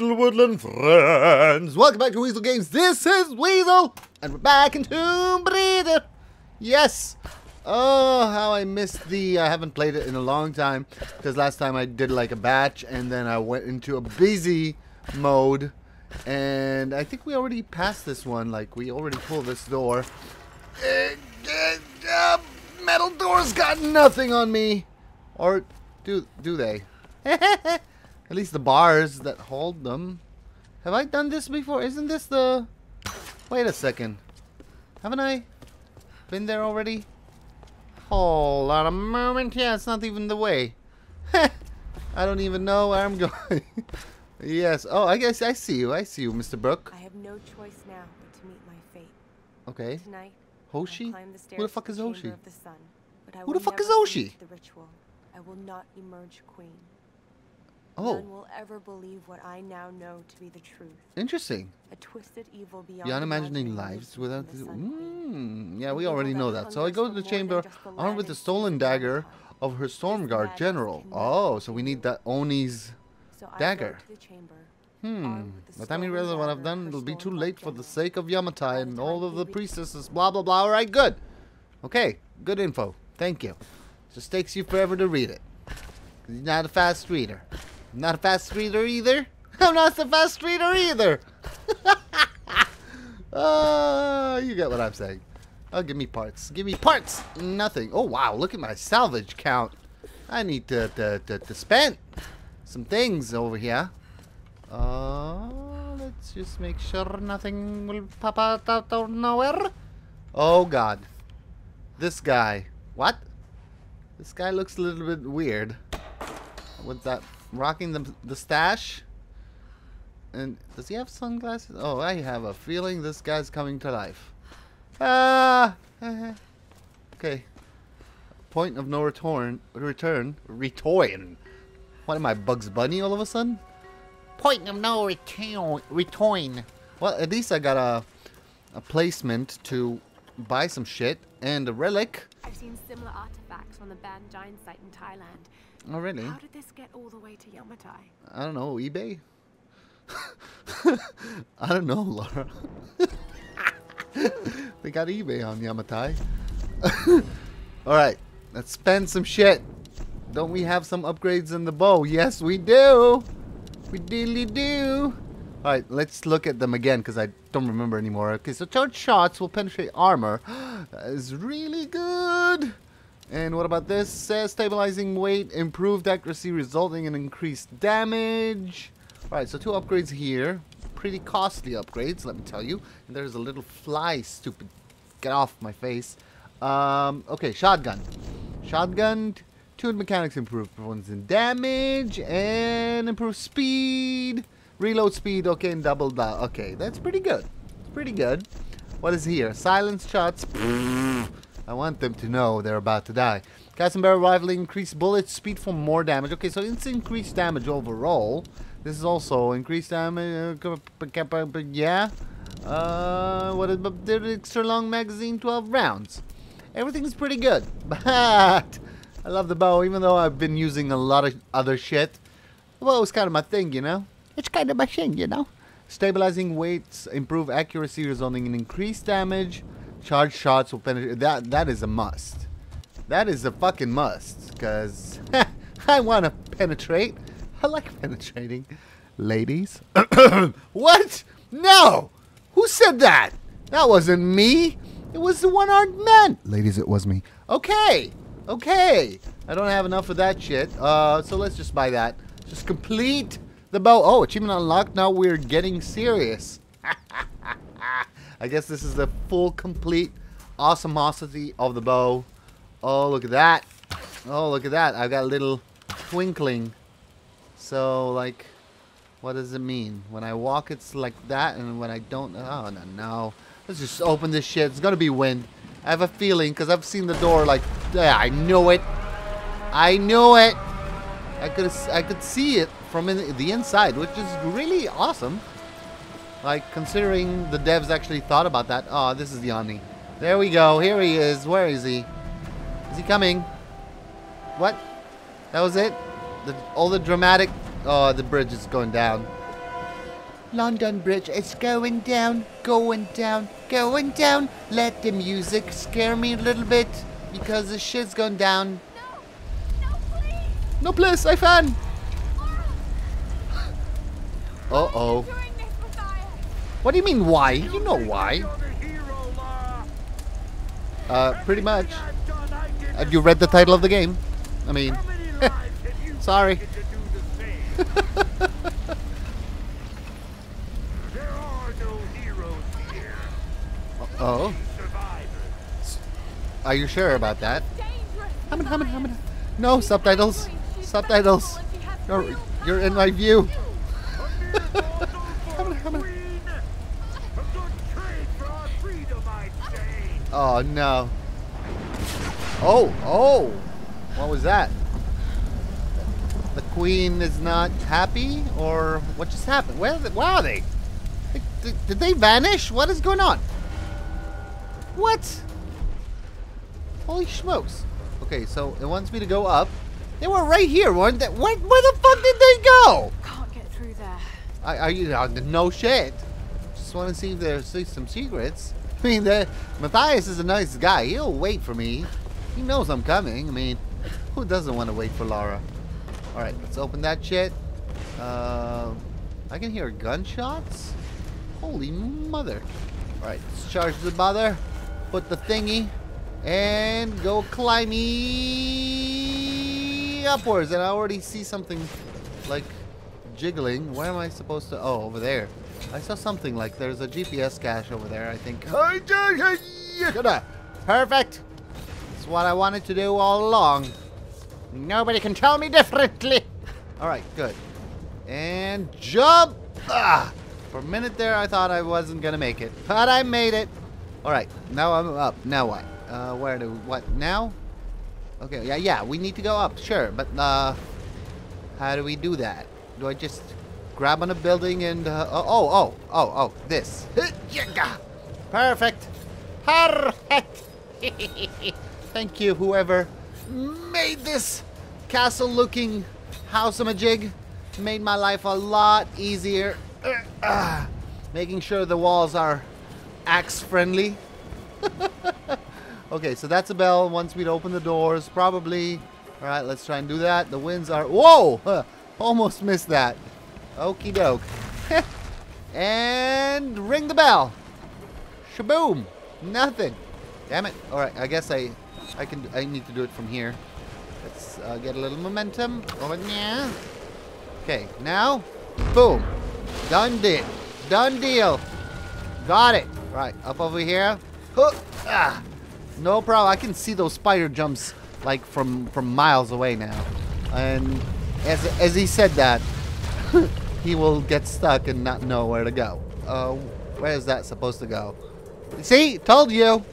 little woodland friends. Welcome back to Weasel Games. This is Weasel, and we're back in Tomb Raider. Yes. Oh, how I missed the. I haven't played it in a long time because last time I did like a batch, and then I went into a busy mode, and I think we already passed this one. Like we already pulled this door. Uh, uh, uh, metal doors got nothing on me, or do do they? At least the bars that hold them. Have I done this before? Isn't this the... Wait a second. Haven't I been there already? Whole lot of moment. Yeah, it's not even the way. I don't even know where I'm going. yes. Oh, I guess I see you. I see you, Mr. Brook. I have no choice now but to meet my fate. Okay. Tonight, Hoshi? The Who the fuck is Hoshi? The Sun, Who the fuck is Hoshi? The ritual. I will not emerge queen. Oh, None will ever believe what I now know to be the truth. interesting. A twisted evil beyond, Beyond imagining lives without... the Mm, yeah, we already know that. So I go to the chamber armed with the stolen dagger of her Stormguard madness general. Oh, so we need that Oni's dagger. to the chamber, Hmm. armed with the By the time you realize what I've done, it'll be too late for the sake of Yamatai and all of the priestesses. Blah blah blah. Alright, good. Okay, good info. Thank you. Just takes you forever to read it. you're not a fast reader. Not a fast reader either. I'm not a fast reader either. Ah, you get what I'm saying. Oh, give me parts. Give me parts. Nothing. Oh wow, look at my salvage count. I need to to, to, to spend some things over here. Uh, let's just make sure nothing will pop out out of nowhere. Oh god. This guy. What? This guy looks a little bit weird. What's that rocking the the stash. And does he have sunglasses? Oh, I have a feeling this guy's coming to life. Ah. okay. Point of no return. Return. Return. What am I, Bugs Bunny all of a sudden? Point of no return. Return. Well, at least I got a a placement to buy some shit and a relic. I've seen similar artifacts from the Ban Chiang site in Thailand. Oh, really? How did this get all the way to Yamatai? I don't know, eBay? I don't know, Laura. they got eBay on Yamatai. Alright, let's spend some shit. Don't we have some upgrades in the bow? Yes, we do. We diddly do. Alright, let's look at them again because I don't remember anymore. Okay, so charge shots will penetrate armor. that is really good. And what about this? Stabilizing weight, improved accuracy resulting in increased damage. Alright, so two upgrades here. Pretty costly upgrades, let me tell you. And there's a little fly, stupid. Get off my face. Um, okay, shotgun. Shotgun, tuned mechanics, improved performance and damage, and improved speed. Reload speed, okay, and double that. Okay, that's pretty good. It's pretty good. What is here? Silence shots. I want them to know they're about to die. And barrel increased bullet speed for more damage. Okay, so it's increased damage overall. This is also increased damage. uh, Yeah. Uh, what is the extra long magazine? 12 rounds. Everything's pretty good. But I love the bow, even though I've been using a lot of other shit. The bow is kind of my thing, you know? It's kind of my thing, you know? Stabilizing weights, improve accuracy, resulting in increased damage. Charge shots will penetrate. That that is a must. That is a fucking must. Cause I want to penetrate. I like penetrating, ladies. what? No. Who said that? That wasn't me. It was the one-armed man. Ladies, it was me. Okay. Okay. I don't have enough of that shit. Uh, so let's just buy that. Just complete the bow. Oh, achievement unlocked. Now we're getting serious. I guess this is the full, complete awesomosity of the bow. Oh, look at that. Oh, look at that. I've got a little twinkling. So, like, what does it mean? When I walk, it's like that, and when I don't... Oh, no, no. Let's just open this shit. It's gonna be wind. I have a feeling, because I've seen the door, like... Yeah, I knew it. I knew it. I could I could see it from in the inside, which is really awesome. Like, considering the devs actually thought about that. Oh, this is the Oni. There we go. Here he is. Where is he? Is he coming? What? That was it? The, all the dramatic... Oh, the bridge is going down. London Bridge is going down, going down, going down. Let the music scare me a little bit because the shit's going down. No! No, please! No place, I found. Uh oh. What do you mean why? You know why. Uh, pretty much. Have you read the title of the game? I mean, Sorry. oh, are you sure about that? No subtitles. Subtitles. You're, you're in my view. A mere mortal for many, a how many? queen. A good trade for our freedom, I'd say. Oh no. Oh, oh. What was that? The queen is not happy, or what just happened? Where, are they, where are they? Did, did- they vanish? What is going on? What? Holy smokes. Okay, so it wants me to go up. They were right here, weren't they? Where, where the fuck did they go? Can't get through there. I, are you no shit? Just want to see if there's some secrets. I mean, the, Mathias is a nice guy. He'll wait for me. He knows I'm coming. I mean, who doesn't want to wait for Laura? All right, let's open that shit. Uh, I can hear gunshots. Holy mother! All right, let's charge the mother. Put the thingy and go climbing upwards. And I already see something like jiggling. Where am I supposed to? Oh, over there. I saw something like there's a GPS cache over there, I think. Perfect. That's what I wanted to do all along. Nobody can tell me differently. All right, good. And jump. Ah, for a minute there, I thought I wasn't gonna make it, but I made it. All right, now I'm up. Now what? Uh, where do what now? Okay, yeah, yeah, we need to go up, sure, but uh, how do we do that? Do I just grab on a building and uh, oh oh oh oh oh this? Perfect, perfect. Thank you, whoever made this castle-looking house of a jig. Made my life a lot easier. Ah, making sure the walls are axe-friendly. okay, so that's a bell. Once we'd open the doors, probably. All right, let's try and do that. The winds are. Whoa! Almost missed that. Okie doke. and ring the bell. Shaboom! Nothing. Damn it. All right, I guess I, I can. I need to do it from here. Let's uh, get a little momentum. Over there. Okay, now, boom, done deal, done deal. Got it. Right, up over here. Huh, ah. No problem. I can see those spider jumps like from from miles away now. And as as he said that, he will get stuck and not know where to go. Uh, where is that supposed to go? See, told you.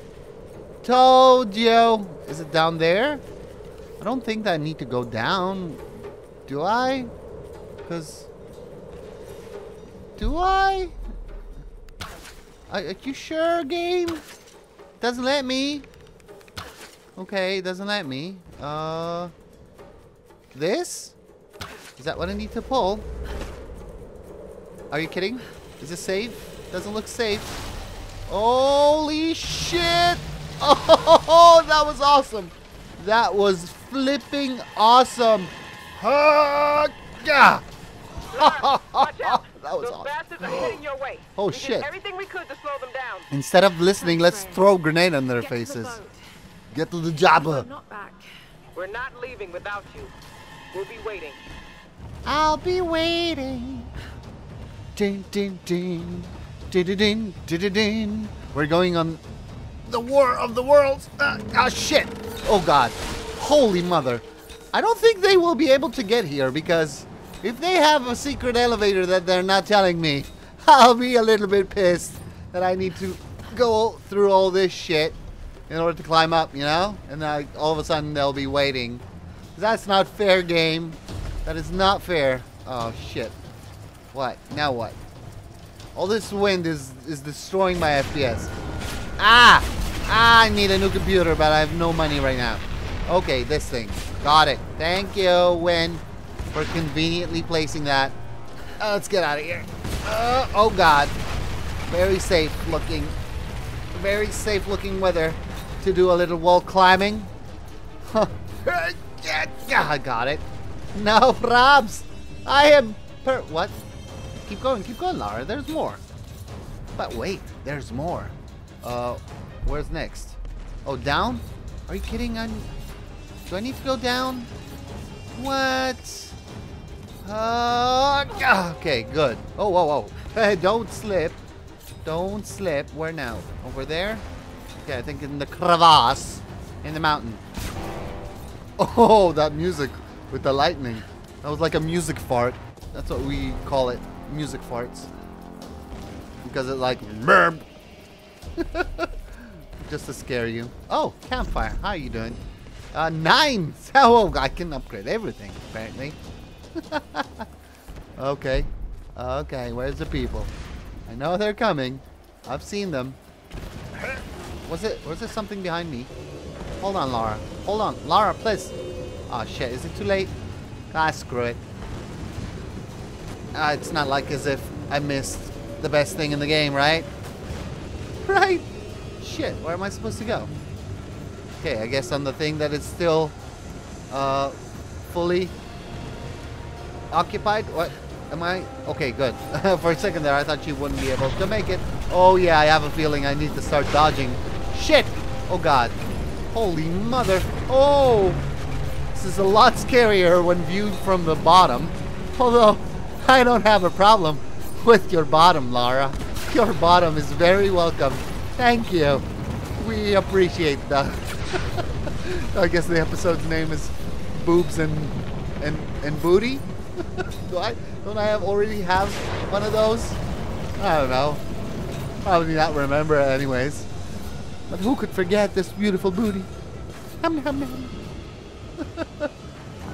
Told you. Is it down there? I don't think I need to go down. Do I? Because... Do I? Are, are you sure, game? Doesn't let me. Okay, doesn't let me. Uh... This? Is that what I need to pull? Are you kidding? Is it safe? Doesn't look safe. Holy shit! Oh, that was awesome. That was flipping awesome. Ah, yeah. Watch out! That was Those awesome. are heading your way. Oh, we shit. Everything we could to slow them down. Instead of listening, let's throw a grenade on their Get to the faces. Get to the job. I'm not back. We're not leaving without you. We'll be waiting. I'll be waiting. Ding, ding, ding. Ding, ding, ding, ding, ding. We're going on the War of the Worlds. Ah, ah, shit. Oh, God. Holy mother. I don't think they will be able to get here because if they have a secret elevator that they're not telling me, I'll be a little bit pissed that I need to go through all this shit in order to climb up, you know? And then all of a sudden they'll be waiting. That's not fair, game. That is not fair. Oh, shit. What? Now what? All this wind is, is destroying my FPS. Ah! Ah, I need a new computer, but I have no money right now. Okay, this thing. Got it. Thank you, Win, for conveniently placing that. Uh, let's get out of here. Uh, oh god. Very safe looking. Very safe looking weather to do a little wall climbing. yeah, I got it. No probs. I am per- what? Keep going, keep going, Lara. There's more. But wait, there's more. Uh, where's next? Oh, down? Are you kidding? I'm. Do I need to go down? What? Uh, ah, okay, good. Oh, whoa, whoa. Hey, don't slip. Don't slip. Where now? Over there? Okay, I think in the crevasse in the mountain. Oh, that music with the lightning. That was like a music fart. That's what we call it. Music farts. Because it like merb. Just to scare you. Oh, campfire. How you doing? Uh, nine. Oh, I can upgrade everything apparently. okay. Okay, where's the people? I know they're coming. I've seen them. Was it was there something behind me? Hold on, Lara. Hold on. Lara, please. Oh shit, is it too late? Ah, screw it. Uh, it's not like as if I missed the best thing in the game, right? Right? Shit, where am I supposed to go? Okay, I guess on the thing that is still uh, fully occupied. What? Am I? Okay, good. For a second there, I thought you wouldn't be able to make it. Oh yeah, I have a feeling I need to start dodging. Shit! Oh god. Holy mother. Oh! This is a lot scarier when viewed from the bottom. Although, I don't have a problem with your bottom, Lara. Your bottom is very welcome. Thank you. We appreciate that. I guess the episode's name is Boobs and and and Booty. Do I don't I have already have one of those? I don't know. Probably not remember it anyways. But who could forget this beautiful booty? Come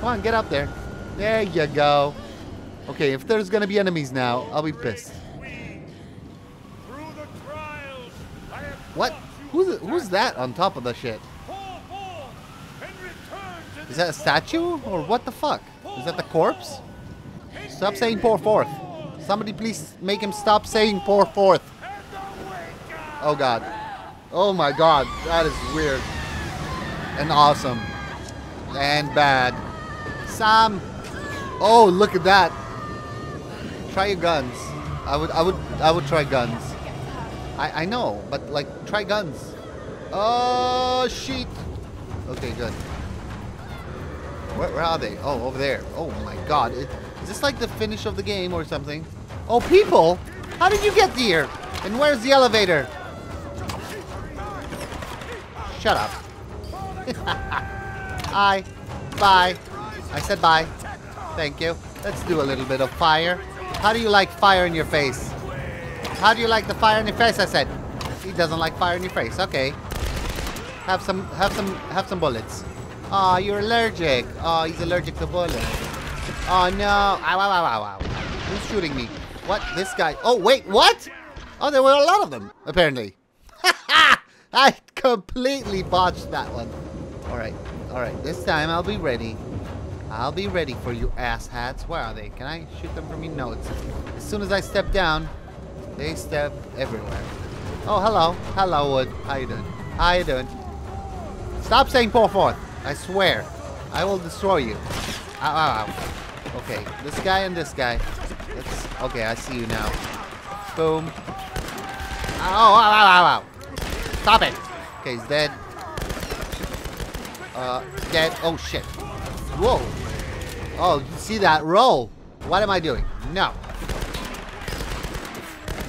on, get up there. There you go. Okay, if there's gonna be enemies now, I'll be pissed. What? Who's who's that on top of the shit? Is that a statue or what the fuck? Is that the corpse? Stop saying pour forth. Somebody please make him stop saying pour forth. Oh god. Oh my god. That is weird. And awesome. And bad. Sam. Oh, look at that. Try your guns. I would I would I would try guns. I I know, but like try guns. Oh shit. Okay, good. Where, where are they? Oh, over there. Oh my god. It, is this like the finish of the game or something? Oh, people! How did you get here? And where's the elevator? Shut up. Hi. Bye. I said bye. Thank you. Let's do a little bit of fire. How do you like fire in your face? How do you like the fire in your face? I said. He doesn't like fire in your face. Okay. Have some, have some, have some bullets. Oh, you're allergic. Oh, he's allergic to bullets. Oh no! Ow, ow, ow, ow, ow. Who's shooting me? What? This guy? Oh wait, what? Oh, there were a lot of them apparently. I completely botched that one. All right, all right. This time I'll be ready. I'll be ready for you asshats. Where are they? Can I shoot them from me? No. It's as soon as I step down, they step everywhere. Oh, hello, hello, Wood. How you doing? How you doing? Stop saying pour forth. I swear. I will destroy you. Ow, ow, ow. Okay, this guy and this guy. Okay, I see you now. Boom. Ow, ow, ow, ow, ow. Stop it. Okay, he's dead. Uh, dead. Oh, shit. Whoa. Oh, see that? Roll. What am I doing? No.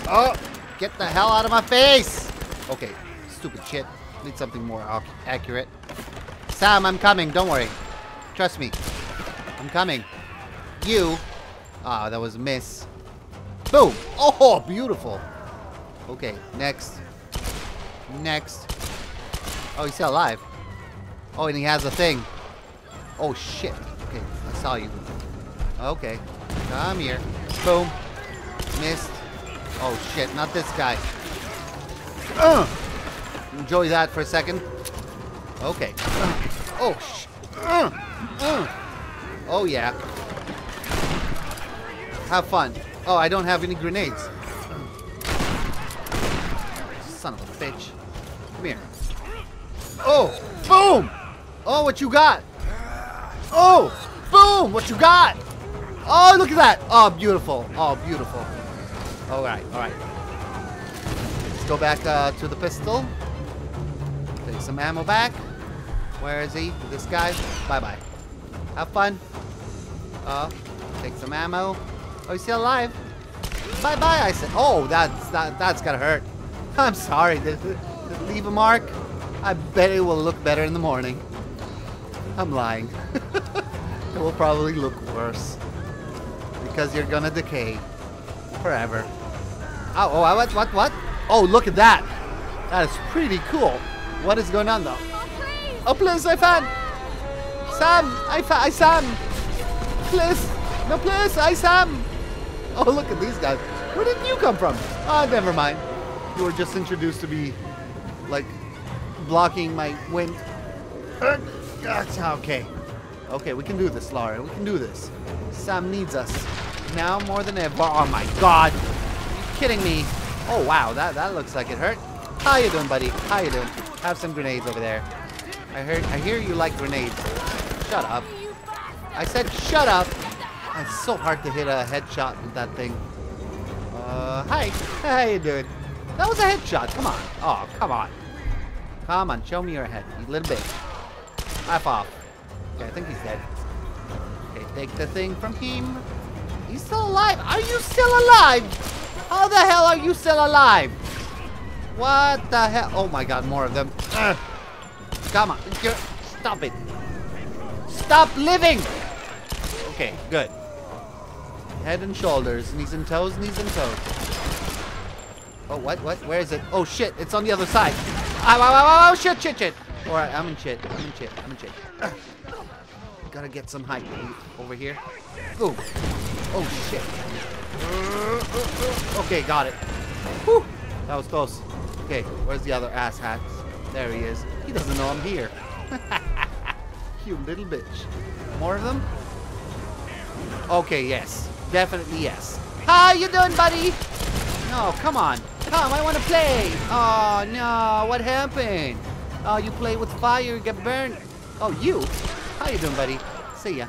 Oh, get the hell out of my face. Okay, stupid shit. Need something more accurate. Sam, I'm coming. Don't worry. Trust me. I'm coming. You. Ah, that was a miss. Boom. Oh, beautiful. Okay, next. Next. Oh, he's still alive. Oh, and he has a thing. Oh, shit. Okay, saw you. Okay. Come here. Boom. Missed. Oh, shit. Not this guy. Ugh. Enjoy that for a second. Okay. Oh, sh. Ugh. Ugh. Oh, yeah. Have fun. Oh, I don't have any grenades. Son of a bitch. Come here. Oh, boom! Oh, what you got? Oh, boom! What you got? Oh, look at that! Oh, beautiful. Oh, beautiful. All right, all right. Let's go back uh, to the pistol. Take some ammo back. Where is he? This guy? Bye-bye. Have fun. Uh, take some ammo. Oh, he's still alive. Bye-bye, I said. Oh, that's, that, that's gonna hurt. I'm sorry. Did, did leave a mark? I bet it will look better in the morning. I'm lying. it will probably look worse. Because you're gonna decay. Forever. Oh, oh, what, what, what? Oh, look at that. That is pretty cool. What is going on though? Oh, please! Oh, please, I found. Sam, I found, I Sam. Please, no, please, I Sam. Oh, look at these guys. Where did you come from? Oh, never mind. You were just introduced to be, like, blocking my wind. Uh, Okay. Okay, we can do this, Laura. We can do this. Sam needs us. Now more than ever. Oh my god. Are you kidding me? Oh wow, that, that looks like it hurt. How you doing, buddy? How you doing? Have some grenades over there. I heard I hear you like grenades. Shut up. I said shut up. It's so hard to hit a headshot with that thing. Uh hi. How you doing? That was a headshot. Come on. Oh, come on. Come on, show me your head, you little bitch. Half off. Okay, I think he's dead. Okay, take the thing from him. He's still alive. Are you still alive? How the hell are you still alive? What the hell? Oh my god, more of them. Ugh. Come on. Stop it. Stop living! Okay, good. Head and shoulders, knees and toes, knees and toes. Oh, what, what? Where is it? Oh shit, it's on the other side. Oh, ow, oh, ow, shit, shit, shit. Alright, I'm in shit. I'm in shit. I'm in shit. Ugh. Gotta get some height over here. Boom. Oh shit. Okay, got it. Whew. That was close. Okay, where's the other ass hat? There he is. He doesn't know I'm here. you little bitch. More of them? Okay, yes. Definitely yes. How you doing, buddy? No, come on. Come, I want to play. Oh, no. What happened? Oh, you play with fire, you get burned. Oh, you? How you doing, buddy? See ya.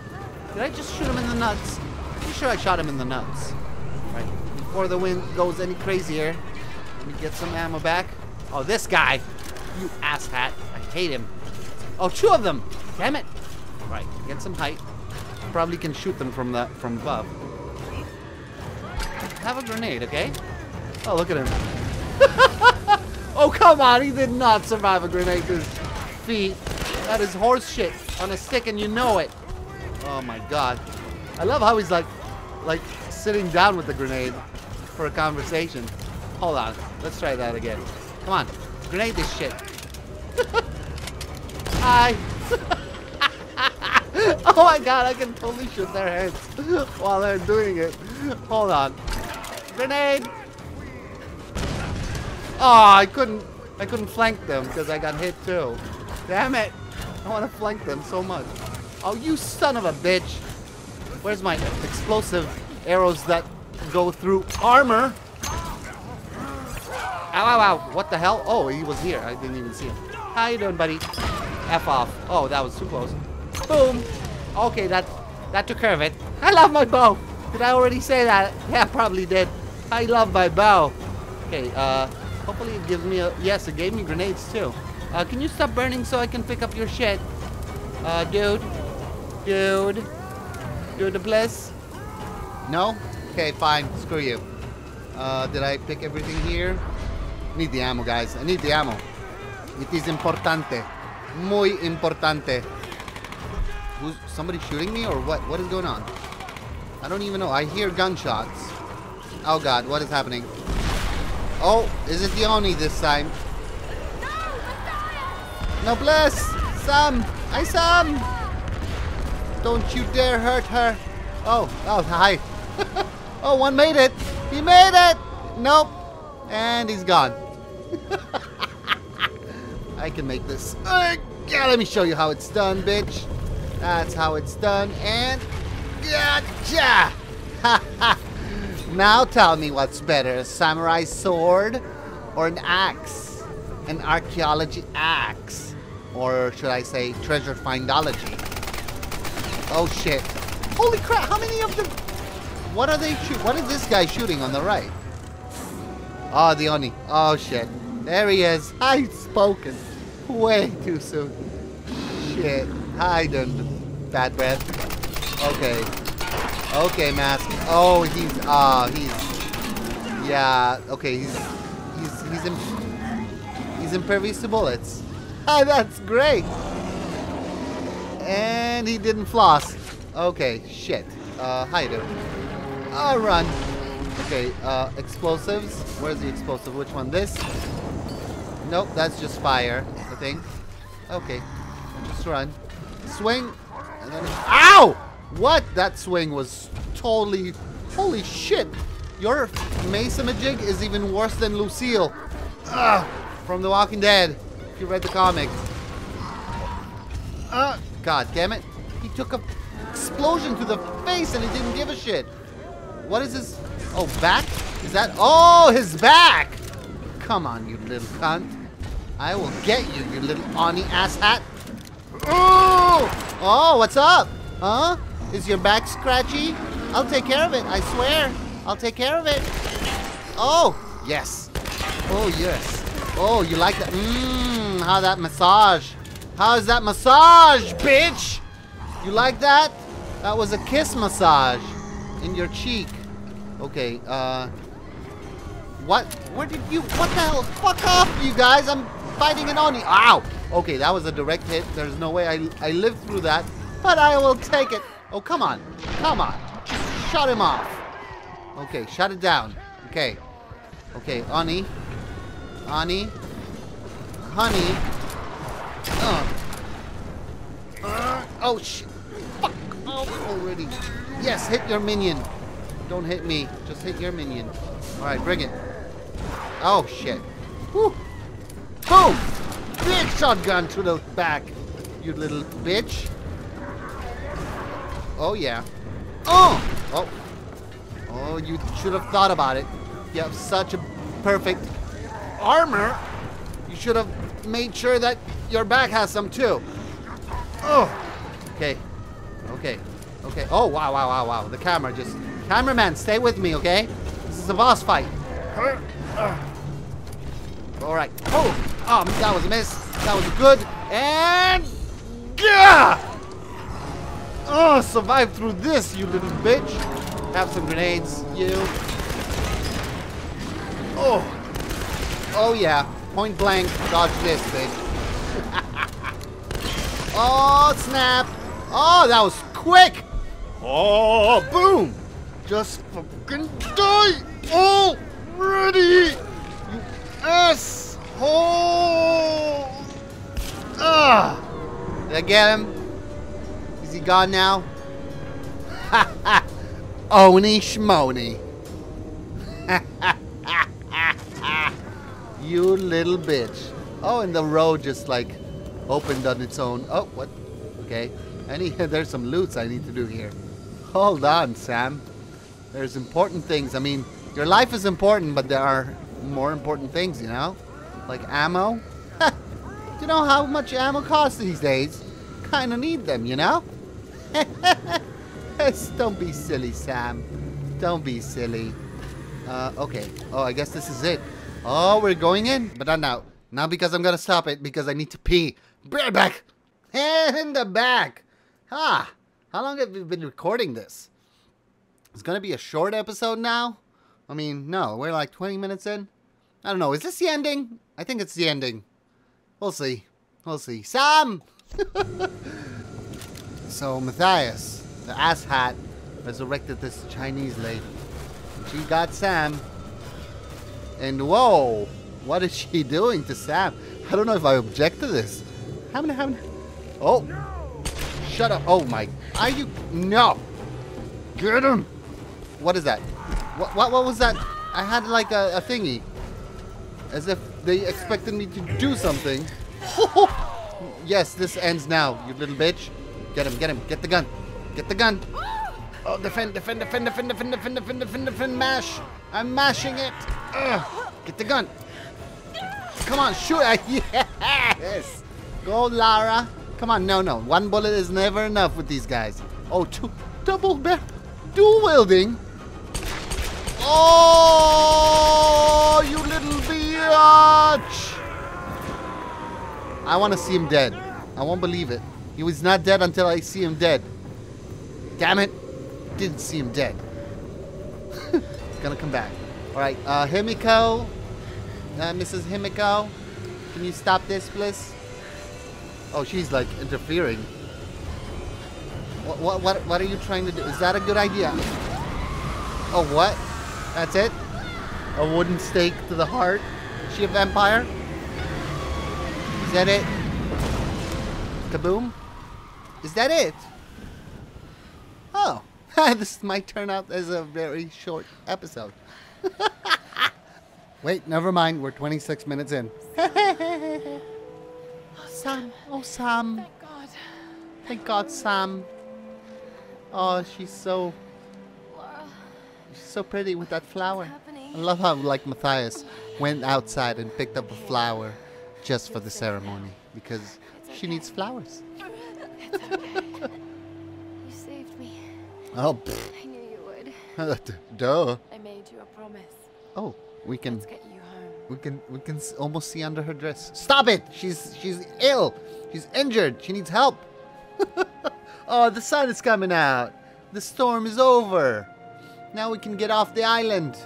Did I just shoot him in the nuts? Pretty sure I shot him in the nuts. Right. Before the wind goes any crazier, let me get some ammo back. Oh, this guy. You asshat. I hate him. Oh, two of them. Damn it. Right. Get some height. Probably can shoot them from the from above. Have a grenade, okay? Oh, look at him. oh, come on. He did not survive a grenade his feet. That is horse shit on a stick and you know it. Oh my god. I love how he's like, like sitting down with the grenade for a conversation. Hold on. Let's try that again. Come on. Grenade this shit. Hi. oh my god, I can totally shoot their heads while they're doing it. Hold on. Grenade. Oh, I couldn't I couldn't flank them because I got hit too. Damn it. I want to flank them so much. Oh, you son of a bitch. Where's my explosive arrows that go through armor? Ow, ow, ow. What the hell? Oh, he was here. I didn't even see him. How you doing, buddy? F off. Oh, that was too close. Boom. Okay, that that took care of it. I love my bow. Did I already say that? Yeah, probably did. I love my bow. Okay, uh, hopefully it gives me a... Yes, it gave me grenades, too. Uh, can you stop burning so I can pick up your shit? Uh, dude. Dude. Dude, the bliss. No? Okay, fine. Screw you. Uh, did I pick everything here? Need the ammo, guys. I need the ammo. It is importante. Muy importante. Who's somebody shooting me or what? What is going on? I don't even know. I hear gunshots. Oh god, what is happening? Oh, is it the Oni this time? No, bless! Sam! Hi, Sam! Don't you dare hurt her! Oh, oh, hi. oh, one made it! He made it! Nope. And he's gone. I can make this. Uh, yeah, let me show you how it's done, bitch. That's how it's done. And gotcha! Ha ha! Now tell me what's better, a samurai sword or an axe? An archaeology axe? Or should I say treasure findology? Oh shit. Holy crap, how many of them? What are they shoot? What is this guy shooting on the right? Oh, the Oni. Oh shit. There he is. I've spoken. Way too soon. Shit. I done bad breath. Okay. Okay, mask. Oh, he's ah, he's yeah. Okay, he's he's he's im he's impervious to bullets. Ah, that's great. And he didn't floss. Okay, shit. Uh, you doing? I'll run. Okay, uh, explosives. Where's the explosive? Which one? This? Nope, that's just fire, I think. Okay, just run. Swing. And then, ow! What? That swing was totally... Holy shit! Your Mesa Majig is even worse than Lucille. Ugh, from The Walking Dead. If you read the comic. Uh, God damn it. He took a explosion to the face and he didn't give a shit. What is his... Oh, back? Is that... Oh, his back! Come on, you little cunt. I will get you, you little Oni ass hat. Oh! Oh, what's up? Huh? Is your back scratchy? I'll take care of it, I swear. I'll take care of it. Oh, yes. Oh, yes. Oh, you like that? Mmm, how that massage. How's that massage, bitch? You like that? That was a kiss massage in your cheek. Okay, uh... What? Where did you... What the hell? Fuck off, you guys! I'm fighting an Oni. Ow! Okay, that was a direct hit. There's no way I, I lived through that. But I will take it. Oh, come on. Come on. Just shut him off. Okay, shut it down. Okay. Okay, Oni. Ani. Honey. Uh. Uh, oh, shit. Fuck off already. Yes, hit your minion. Don't hit me. Just hit your minion. Alright, bring it. Oh, shit. Woo. Boom! Big shotgun to the back, you little bitch. Oh, yeah. Oh! Oh. Oh, you should have thought about it. You have such a perfect armor. You should have made sure that your back has some too. Oh. Okay. Okay. Okay. Oh, wow, wow, wow, wow. The camera just... Cameraman, stay with me, okay? This is a boss fight. Alright. Oh! Oh, that was a miss. That was good. And... Gah! Oh, survive through this, you little bitch. Have some grenades, you. Oh. Oh, yeah. Point blank. Dodge this, bitch. oh, snap. Oh, that was quick. Oh, boom. Just fucking die already. You asshole. Ah. Did I get him? He gone now? Ha ha. Oni Shmoni. you little bitch. Oh, and the road just like opened on its own. Oh, what? Okay. Need, there's some loots I need to do here. Hold on, Sam. There's important things. I mean, your life is important, but there are more important things, you know? Like ammo. do you know how much ammo costs these days? Kinda need them, you know? Don't be silly, Sam. Don't be silly. Uh, okay. Oh, I guess this is it. Oh, we're going in? But not now. Now because I'm gonna stop it because I need to pee. Right back. In the back. Ah. How long have we been recording this? It's gonna be a short episode now? I mean, no, we're like 20 minutes in. I don't know. Is this the ending? I think it's the ending. We'll see. We'll see. Sam! so, Mathias, the asshat, resurrected this Chinese lady. She got Sam. And whoa, what is she doing to Sam? I don't know if I object to this. How many, how many? Oh, shut up. Oh my, are you? No. Get him. What is that? What, what, what was that? I had like a, a thingy. As if they expected me to do something. yes, this ends now, you little bitch. Get him, get him, get the gun. Get the gun. Oh, defend, defend, defend, defend, defend, defend, defend, defend, defend, mash. I'm mashing it. Ugh. Get the gun. Come on, shoot. Yes. Go, Lara. Come on, no, no. One bullet is never enough with these guys. Oh, two, double barrel, dual wielding. Oh, you little biatch. I want to see him dead. I won't believe it. He was not dead until I see him dead. Damn it. Didn't see him dead. Gonna come back. Alright, uh, Himiko. Uh, Mrs. Himiko. Can you stop this, please? Oh, she's like interfering. What, what, what, what are you trying to do? Is that a good idea? Oh, what? That's it? A wooden stake to the heart? Is she a vampire? Is that it? Kaboom? Is that it? Oh, this might turn out as a very short episode. Wait, never mind. We're 26 minutes in. oh, Sam. Oh, Sam. Thank God. Thank God, Sam. Oh, she's so Laura, she's so pretty with that flower. I love how like Mathias went outside and picked up a flower just for the ceremony because she needs flowers. You saved me. Oh, pfft. I knew you would. duh. I made you a promise. Oh, we can Let's get you home. we can we can almost see under her dress. Stop it! She's she's ill. She's injured. She needs help. oh, the sun is coming out. The storm is over. Now we can get off the island.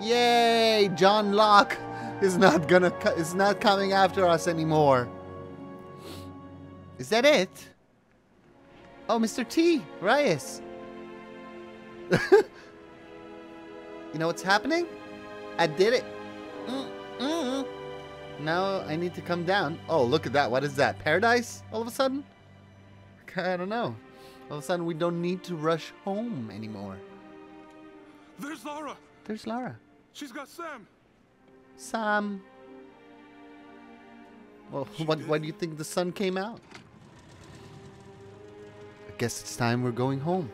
Yay! John Locke is not gonna is not coming after us anymore. Is that it? Oh, Mr. T. Reyes. you know what's happening? I did it. Mm-mm. Now I need to come down. Oh, look at that. What is that? Paradise? All of a sudden? I don't know. All of a sudden, we don't need to rush home anymore. There's Laura. There's Lara. She's got Sam. Sam. Well, what, why do you think the sun came out? I guess it's time we're going home.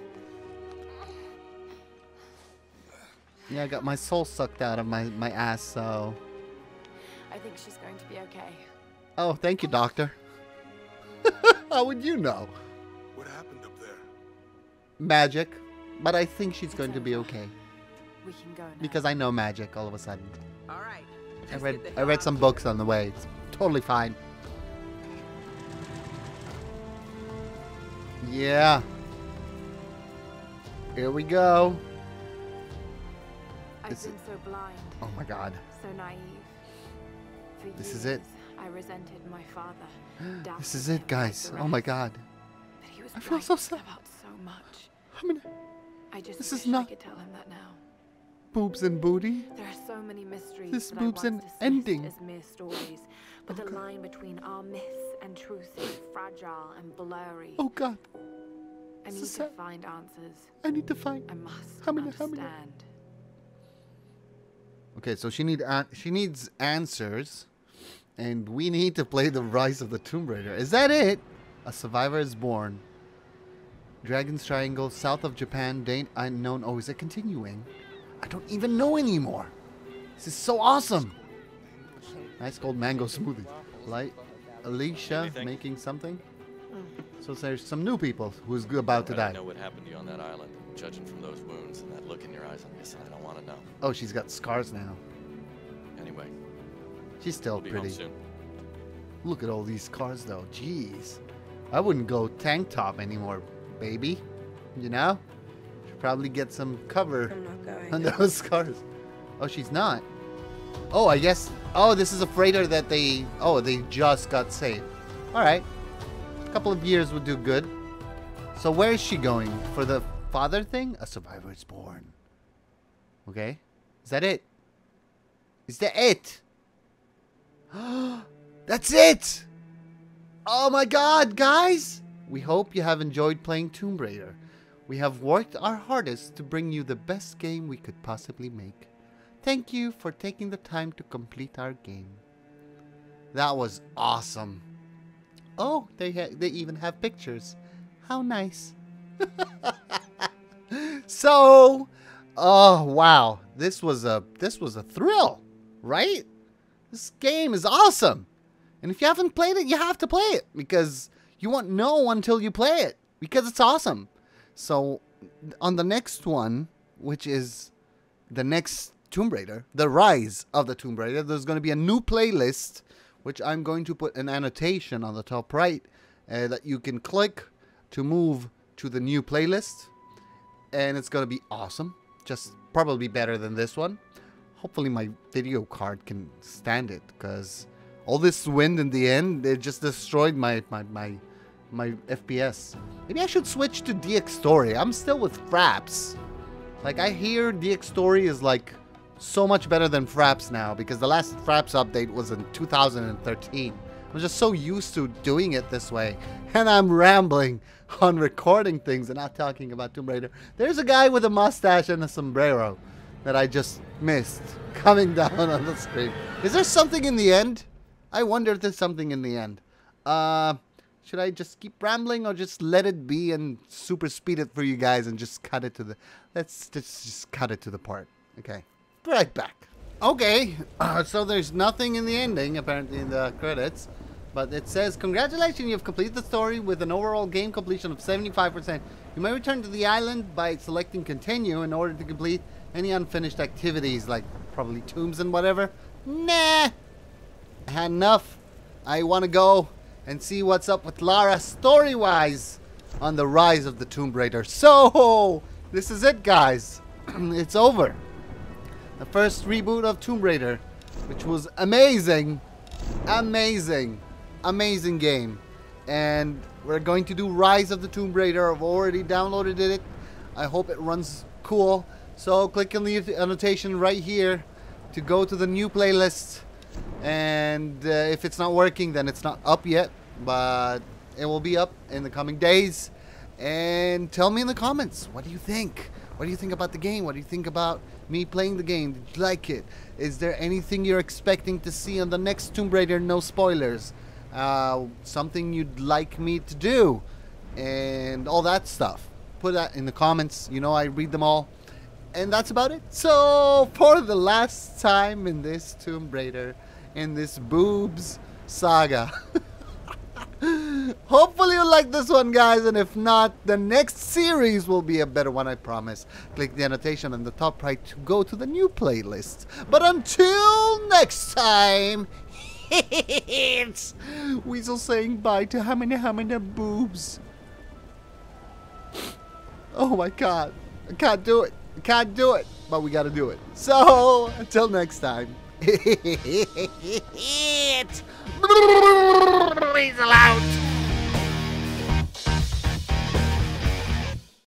Yeah, I got my soul sucked out of my, my ass, so. I think she's going to be okay. Oh, thank you, doctor. How would you know? What happened up there? Magic. But I think she's going to be okay. We can go now. Because I know magic all of a sudden. All right. I read I read some books on the way. It's totally fine. Yeah. Here we go. I've Is been so blind, Oh my god. so naive. For This is it. I resented my father. This is it, guys. Oh my god. But he was I feel so sad. about so much. I mean, I just This is not- I could tell him that now. Boobs and booty. There are so many mysteries This that boob's I an once dismissed ending. as mere stories, but the oh, line between our myths and truth is fragile and blurry. Oh god. I need is to find answers. I need to find. I must How many- how many- understand. Okay, so she need an- she needs answers, and we need to play the Rise of the Tomb Raider. Is that it? A survivor is born. Dragon's Triangle, south of Japan, date unknown. Oh, is it continuing? I don't even know anymore. This is so awesome. Nice cold mango smoothie. Light, Alicia making something. So there's some new people who's about to I die. don't know what happened to you on that island. Judging from those wounds and that look in your eyes, I'm guessing I don't want to know. Oh, she's got scars now. Anyway, She's still we'll pretty. Look at all these cars, though. Jeez. I wouldn't go tank top anymore, baby. You know? Probably get some cover I'm not going. on those cars. Oh, she's not. Oh, I guess. Oh, this is a freighter that they. Oh, they just got saved. All right. A couple of years would do good. So where is she going for the father thing? A survivor is born. Okay. Is that it? Is that it? That's it! Oh my god, guys! We hope you have enjoyed playing Tomb Raider. We have worked our hardest to bring you the best game we could possibly make. Thank you for taking the time to complete our game. That was awesome. Oh, they they even have pictures. How nice. So, oh wow, this was a this was a thrill, right? This game is awesome. And if you haven't played it, you have to play it because you won't know until you play it because it's awesome. So, on the next one, which is the next Tomb Raider, The Rise of the Tomb Raider, there's going to be a new playlist, which I'm going to put an annotation on the top right uh, that you can click to move to the new playlist. And it's going to be awesome. Just probably better than this one. Hopefully, my video card can stand it because all this wind in the end, it just destroyed my, my, my, my FPS. Maybe I should switch to Dxtory. I'm still with Fraps. Like, I hear Dxtory is like so much better than Fraps now because the last Fraps update was in 2013. I'm just so used to doing it this way. And I'm rambling on recording things and not talking about Tomb Raider. There's a guy with a mustache and a sombrero that I just missed coming down on the screen. Is there something in the end? I wonder if there's something in the end. Uh, should I just keep rambling or just let it be and super speed it for you guys and just cut it to the... Let's just, just cut it to the part. Okay. Be right back. Okay, uh, so there's nothing in the ending, apparently in the credits. But it says, congratulations, you've completed the story with an overall game completion of 75%. You may return to the island by selecting continue in order to complete any unfinished activities, like probably tombs and whatever. Nah, had enough. I want to go and see what's up with Lara story-wise on the rise of the Tomb Raider. So, this is it, guys. it's over. The first reboot of Tomb Raider, which was amazing, amazing, amazing game. And we're going to do Rise of the Tomb Raider. I've already downloaded it. I hope it runs cool. So click on the annotation right here to go to the new playlist. And uh, if it's not working, then it's not up yet. But it will be up in the coming days. And tell me in the comments, what do you think? What do you think about the game? What do you think about me playing the game? Did you like it? Is there anything you're expecting to see on the next Tomb Raider? No spoilers. Uh, something you'd like me to do? And all that stuff. Put that in the comments. You know I read them all. And that's about it. So, for the last time in this Tomb Raider, in this boobs saga. Hopefully you like this one, guys, and if not, the next series will be a better one, I promise. Click the annotation on the top right to go to the new playlist. But until next time, it's Weazel saying bye to how many how many boobs. Oh my god, I can't do it. I can't do it, but we gotta do it. So, until next time. it's